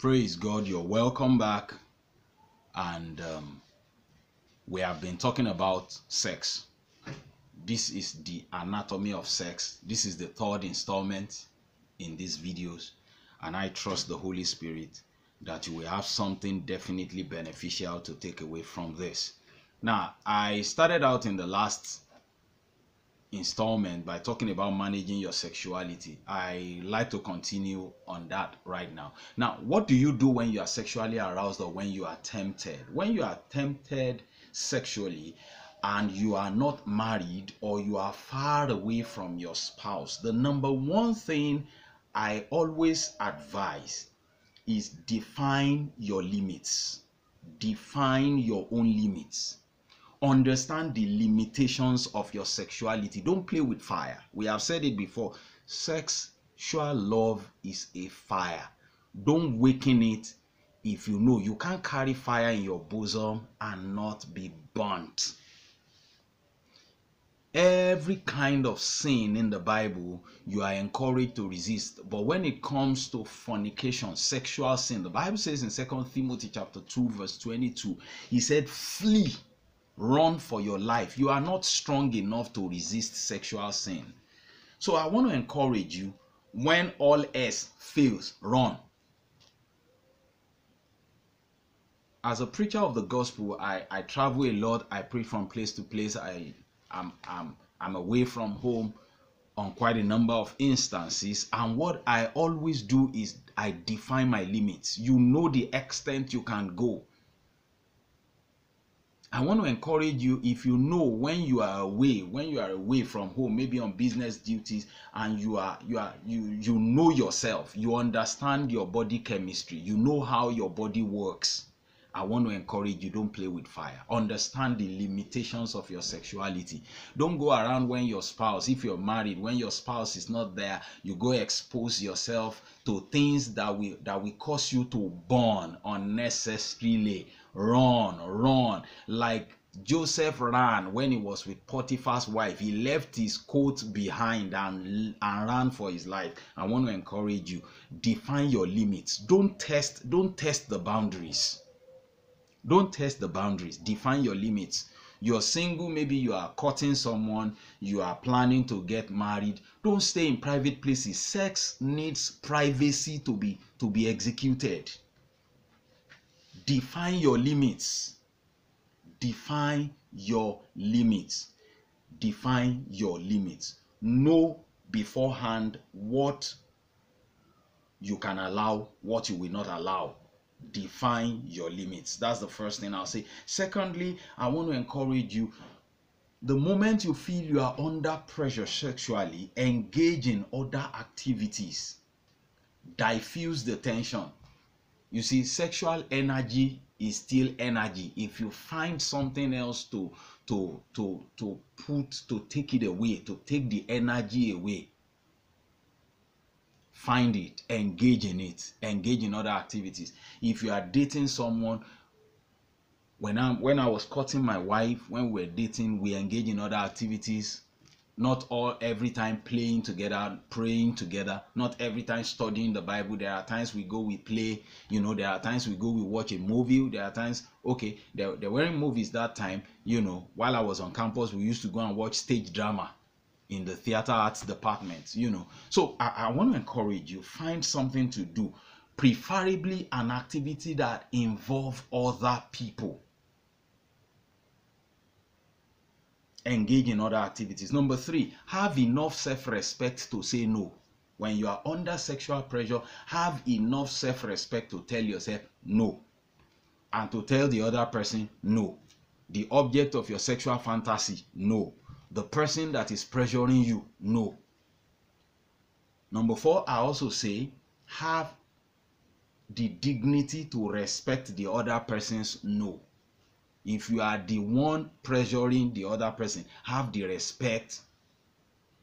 Praise God, you're welcome back. And um, we have been talking about sex. This is the anatomy of sex. This is the third installment in these videos. And I trust the Holy Spirit that you will have something definitely beneficial to take away from this. Now, I started out in the last installment by talking about managing your sexuality. I like to continue on that right now. Now, what do you do when you are sexually aroused or when you are tempted? When you are tempted sexually and you are not married or you are far away from your spouse, the number one thing I always advise is define your limits. Define your own limits understand the limitations of your sexuality. Don't play with fire. We have said it before. Sexual love is a fire. Don't waken it if you know you can't carry fire in your bosom and not be burnt. Every kind of sin in the Bible, you are encouraged to resist. But when it comes to fornication, sexual sin, the Bible says in Second Timothy chapter 2, verse 22, he said, Flee Run for your life. You are not strong enough to resist sexual sin. So I want to encourage you when all else fails, run. As a preacher of the gospel, I, I travel a lot. I preach from place to place. I am I'm, I'm away from home on quite a number of instances. And what I always do is I define my limits. You know the extent you can go I want to encourage you if you know when you are away, when you are away from home, maybe on business duties, and you are you are you you know yourself, you understand your body chemistry, you know how your body works. I want to encourage you don't play with fire. Understand the limitations of your sexuality. Don't go around when your spouse, if you're married, when your spouse is not there, you go expose yourself to things that will that will cause you to burn unnecessarily run, run. Like Joseph ran when he was with Potiphar's wife. He left his coat behind and, and ran for his life. I want to encourage you. Define your limits. Don't test, don't test the boundaries. Don't test the boundaries. Define your limits. You're single, maybe you are courting someone, you are planning to get married. Don't stay in private places. Sex needs privacy to be to be executed define your limits. Define your limits. Define your limits. Know beforehand what you can allow what you will not allow. Define your limits. That's the first thing i'll say. Secondly i want to encourage you the moment you feel you are under pressure sexually engage in other activities. Diffuse the tension you see sexual energy is still energy. If you find something else to to to to put to take it away to take the energy away find it engage in it engage in other activities. If you are dating someone when i when i was courting my wife when we were dating we engage in other activities not all every time playing together praying together. Not every time studying the bible. There are times we go we play. You know there are times we go we watch a movie. There are times okay there, there weren't movies that time you know. While i was on campus we used to go and watch stage drama in the theater arts department you know. So i, I want to encourage you find something to do. Preferably an activity that involve other people engage in other activities. Number three, have enough self respect to say no. When you are under sexual pressure, have enough self respect to tell yourself no and to tell the other person no. The object of your sexual fantasy, no. The person that is pressuring you, no. Number four, I also say have the dignity to respect the other person's no if you are the one pressuring the other person have the respect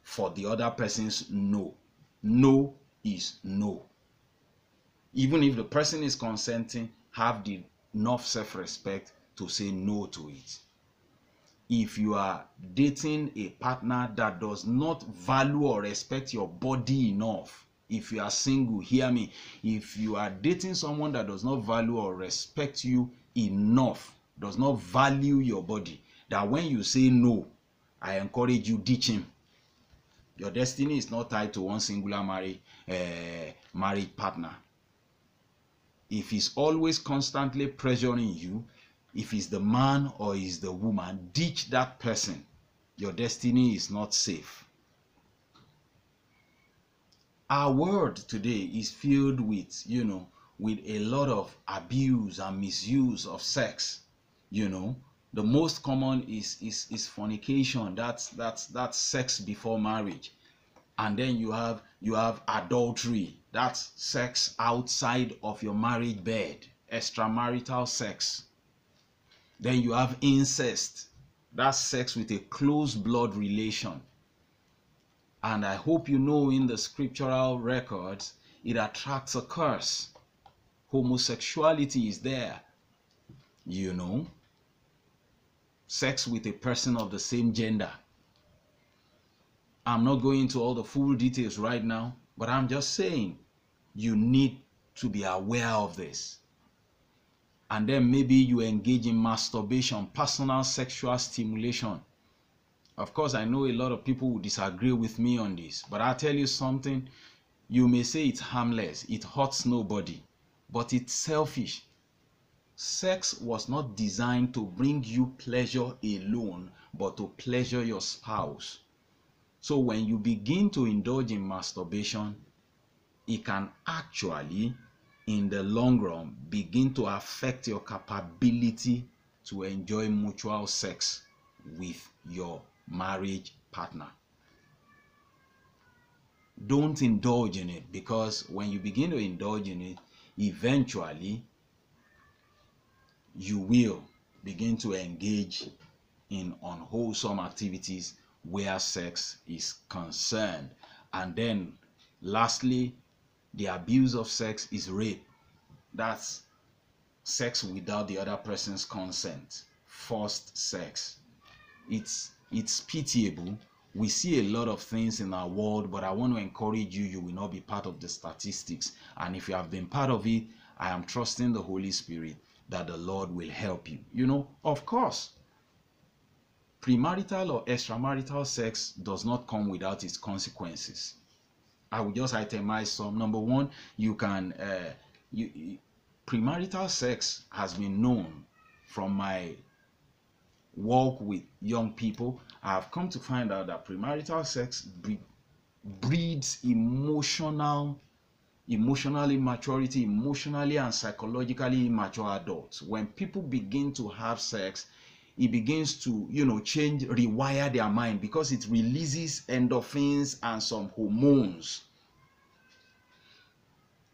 for the other person's no. No is no. Even if the person is consenting have the enough self-respect to say no to it. If you are dating a partner that does not value or respect your body enough if you are single hear me if you are dating someone that does not value or respect you enough does not value your body that when you say no i encourage you ditch him. Your destiny is not tied to one singular married uh, partner. If he's always constantly pressuring you if he's the man or he's the woman ditch that person. Your destiny is not safe. Our world today is filled with you know with a lot of abuse and misuse of sex you know the most common is is is fornication. That's that's that's sex before marriage. And then you have you have adultery. That's sex outside of your marriage bed extramarital sex. Then you have incest. That's sex with a close blood relation. And I hope you know in the scriptural records, it attracts a curse. Homosexuality is there. You know, sex with a person of the same gender. I'm not going into all the full details right now, but I'm just saying you need to be aware of this. And then maybe you engage in masturbation, personal sexual stimulation of course, I know a lot of people will disagree with me on this, but I'll tell you something. You may say it's harmless, it hurts nobody, but it's selfish. Sex was not designed to bring you pleasure alone, but to pleasure your spouse. So when you begin to indulge in masturbation, it can actually, in the long run, begin to affect your capability to enjoy mutual sex with your marriage partner. Don't indulge in it because when you begin to indulge in it, eventually you will begin to engage in unwholesome activities where sex is concerned. And then, lastly, the abuse of sex is rape. That's sex without the other person's consent, forced sex. It's it's pitiable. We see a lot of things in our world, but I want to encourage you, you will not be part of the statistics. And if you have been part of it, I am trusting the Holy Spirit that the Lord will help you. You know, of course, premarital or extramarital sex does not come without its consequences. I will just itemize some. Number one, you can, uh, you, premarital sex has been known from my work with young people, I have come to find out that premarital sex breeds emotional emotional maturity, emotionally and psychologically immature adults. When people begin to have sex, it begins to, you know, change, rewire their mind because it releases endorphins and some hormones.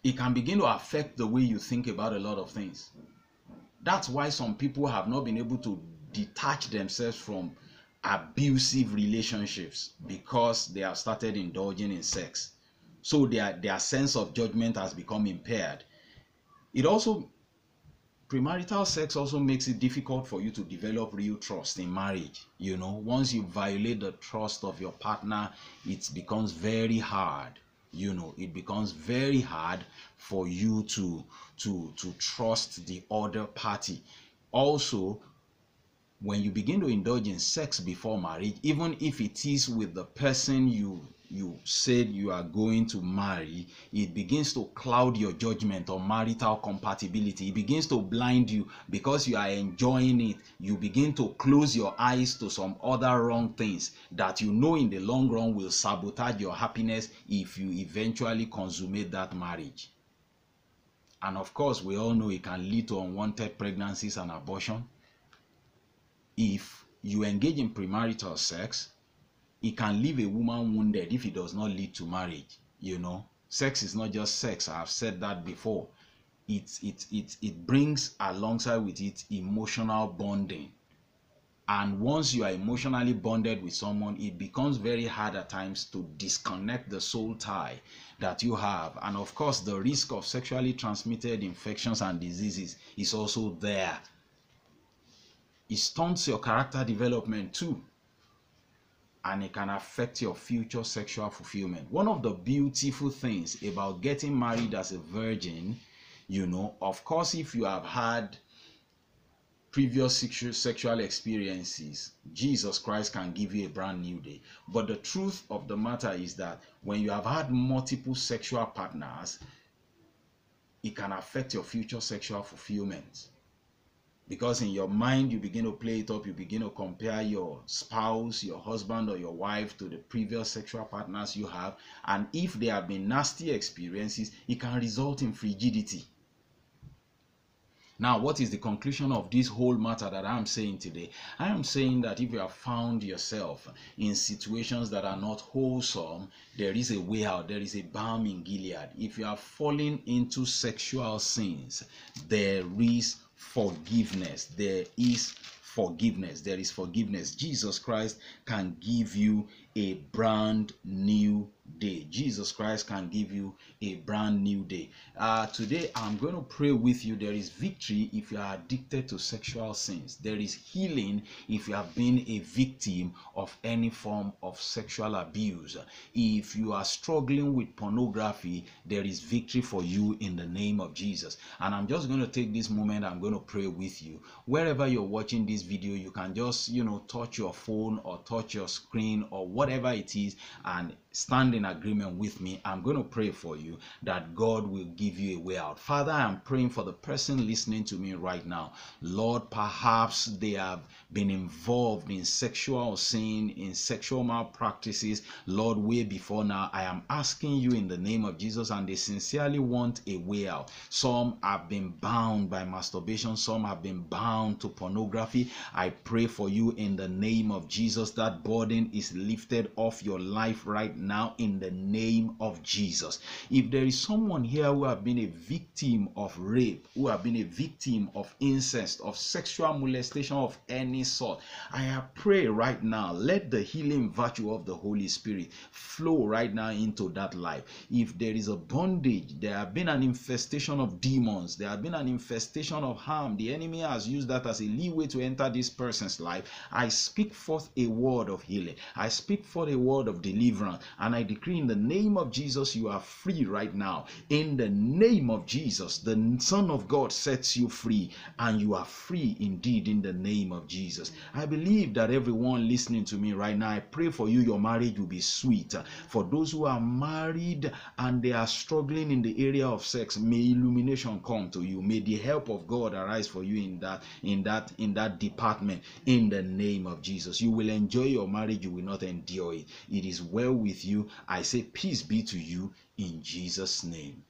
It can begin to affect the way you think about a lot of things. That's why some people have not been able to detach themselves from abusive relationships because they have started indulging in sex. So their, their sense of judgment has become impaired. It also, premarital sex also makes it difficult for you to develop real trust in marriage. You know, once you violate the trust of your partner, it becomes very hard you know it becomes very hard for you to to to trust the other party also when you begin to indulge in sex before marriage, even if it is with the person you you said you are going to marry, it begins to cloud your judgment on marital compatibility. It begins to blind you because you are enjoying it. You begin to close your eyes to some other wrong things that you know in the long run will sabotage your happiness if you eventually consummate that marriage. And of course, we all know it can lead to unwanted pregnancies and abortion if you engage in premarital sex, it can leave a woman wounded if it does not lead to marriage. You know, sex is not just sex. I've said that before. It it it it brings alongside with it emotional bonding. And once you are emotionally bonded with someone, it becomes very hard at times to disconnect the soul tie that you have. And of course, the risk of sexually transmitted infections and diseases is also there it stunts your character development too. And it can affect your future sexual fulfillment. One of the beautiful things about getting married as a virgin, you know, of course, if you have had previous sexual, experiences, Jesus Christ can give you a brand new day. But the truth of the matter is that when you have had multiple sexual partners, it can affect your future sexual fulfillment because in your mind you begin to play it up you begin to compare your spouse your husband or your wife to the previous sexual partners you have and if there have been nasty experiences it can result in frigidity now, what is the conclusion of this whole matter that I'm saying today? I am saying that if you have found yourself in situations that are not wholesome, there is a way out. There is a balm in Gilead. If you are falling into sexual sins, there is forgiveness. There is forgiveness. There is forgiveness. Jesus Christ can give you a brand new day. Jesus Christ can give you a brand new day. Uh, today, I'm going to pray with you. There is victory if you are addicted to sexual sins. There is healing if you have been a victim of any form of sexual abuse. If you are struggling with pornography, there is victory for you in the name of Jesus. And I'm just going to take this moment. I'm going to pray with you. Wherever you're watching this video, you can just, you know, touch your phone or touch your screen or whatever it is and in agreement with me, I'm going to pray for you that God will give you a way out. Father, I'm praying for the person listening to me right now. Lord, perhaps they have been involved in sexual sin, in sexual malpractices. Lord, way before now, I am asking you in the name of Jesus, and they sincerely want a way out. Some have been bound by masturbation, some have been bound to pornography. I pray for you in the name of Jesus that burden is lifted off your life right now in the name of Jesus. If there is someone here who have been a victim of rape, who have been a victim of incest, of sexual molestation of any sort, I pray right now, let the healing virtue of the Holy Spirit flow right now into that life. If there is a bondage, there have been an infestation of demons, there have been an infestation of harm, the enemy has used that as a leeway to enter this person's life. I speak forth a word of healing. I speak forth a word of deliverance. And I decree in the name of Jesus, you are free right now. In the name of Jesus, the Son of God sets you free, and you are free indeed in the name of Jesus. I believe that everyone listening to me right now, I pray for you, your marriage will be sweet. For those who are married and they are struggling in the area of sex, may illumination come to you. May the help of God arise for you in that, in that, in that department. In the name of Jesus, you will enjoy your marriage. You will not endure it. It is well with you. I say, Peace be to you in Jesus' name.